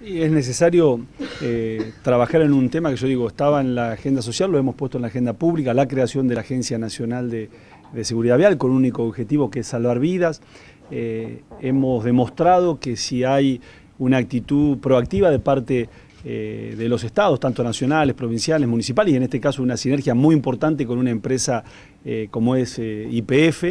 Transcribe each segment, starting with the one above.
Es necesario eh, trabajar en un tema que yo digo, estaba en la agenda social, lo hemos puesto en la agenda pública, la creación de la Agencia Nacional de, Seguridad Vial con un único objetivo que es salvar vidas. Eh, hemos demostrado que si hay una actitud proactiva de parte eh, de los estados, tanto nacionales, provinciales, municipales, y en este caso una sinergia muy importante con una empresa como es IPF,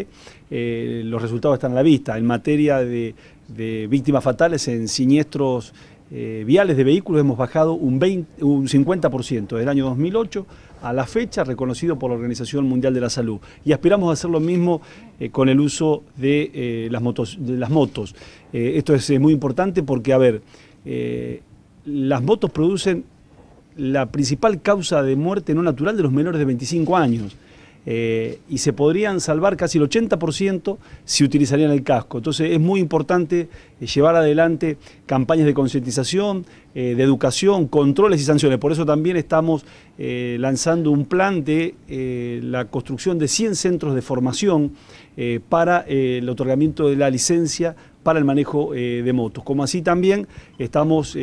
los resultados están a la vista. En materia de víctimas fatales en siniestros eh, viales de vehículos hemos bajado un, 50% desde el año 2008 a la fecha, reconocido por la Organización Mundial de la Salud. Y aspiramos a hacer lo mismo eh, con el uso de, eh, las motos. De las motos. esto es muy importante porque, a ver, las motos producen la principal causa de muerte no natural de los menores de 25 años. Eh, y se podrían salvar casi el 80% si utilizarían el casco. Entonces es muy importante eh, llevar adelante campañas de concientización, eh, de educación, controles y sanciones. Por eso también estamos lanzando un plan de la construcción de 100 centros de formación para el otorgamiento de la licencia para el manejo de motos. Como así también estamos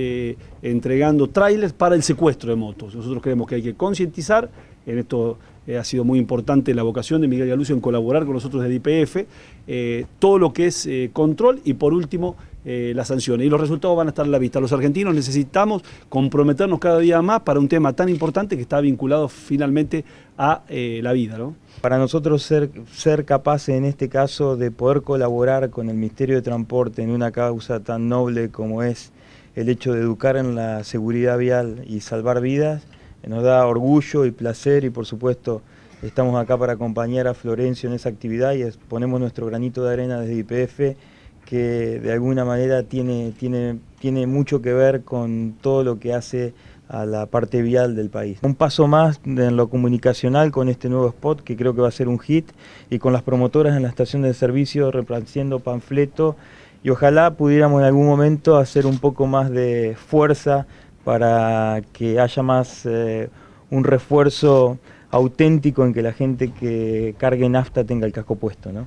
entregando trailers para el secuestro de motos. Nosotros creemos que hay que concientizar en esto eh, ha sido muy importante la vocación de Miguel Galucio en colaborar con nosotros de IPF, eh, todo lo que es eh, control y por último las sanciones. Y los resultados van a estar a la vista. Los argentinos necesitamos comprometernos cada día más para un tema tan importante que está vinculado finalmente a la vida. Para nosotros ser, ser capaces en este caso de poder colaborar con el Ministerio de Transporte en una causa tan noble como es el hecho de educar en la seguridad vial y salvar vidas, nos da orgullo y placer y por supuesto estamos acá para acompañar a Florencio en esa actividad y ponemos nuestro granito de arena desde IPF que de alguna manera tiene, tiene, tiene mucho que ver con todo lo que hace a la parte vial del país. Un paso más en lo comunicacional con este nuevo spot que creo que va a ser un hit y con las promotoras en la estación de servicio repartiendo panfleto y ojalá pudiéramos en algún momento hacer un poco más de fuerza para que haya más eh, un refuerzo auténtico en que la gente que cargue nafta tenga el casco puesto. ¿no?